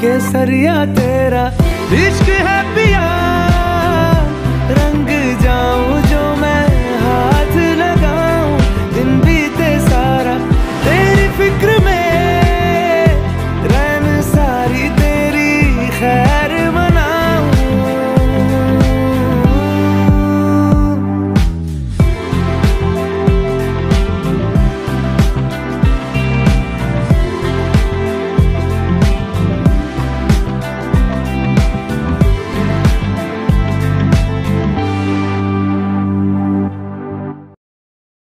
केसरिया तेरा इश्क है